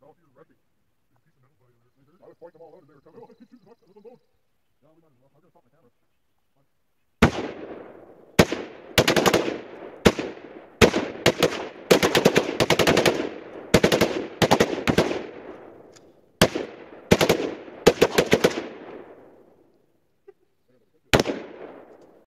No, he was wrecking. There's a piece of metal body in there. I was pointing them all out and they were coming. Oh, I can't shoot the box. I was alone. No, we might as well. I'm gonna stop my camera.